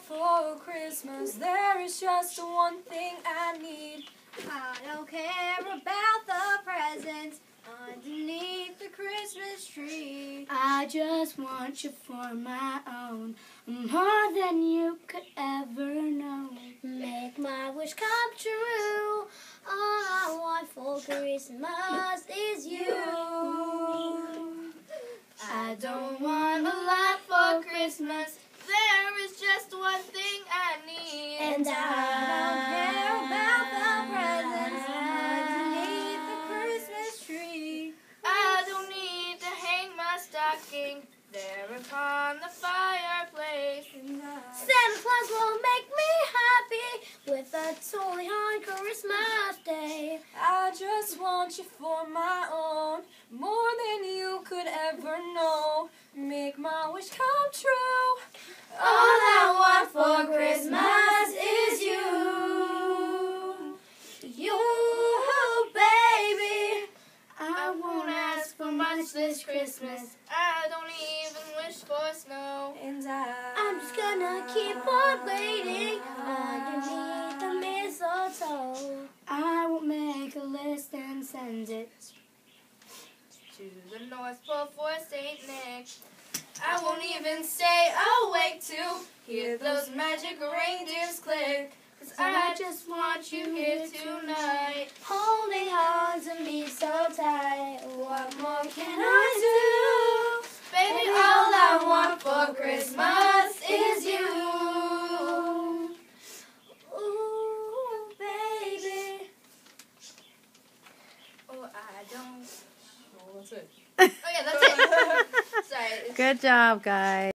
for Christmas. There is just one thing I need. I don't care about the presents underneath the Christmas tree. I just want you for my own, more than you could ever know. Make my wish come true. All I want for Christmas is you. I don't want a lot for Christmas. And I don't care about the presents underneath the Christmas tree. I don't need to hang my stocking there upon the fireplace. Santa Claus will make me happy with a toy on Christmas Day. I just want you for my own, more than you could ever know. Make my wish come true. This Christmas. I don't even wish for snow. And I, I'm just gonna keep on waiting underneath the mistletoe. I will make a list and send it to the North Pole for Saint Nick. I won't even stay awake to hear those magic reindeers click. Cause I just want you here tonight. Christmas is you. Ooh, baby. Oh, I don't. Oh, that's it. Oh, yeah, that's it. Sorry. Good job, guys.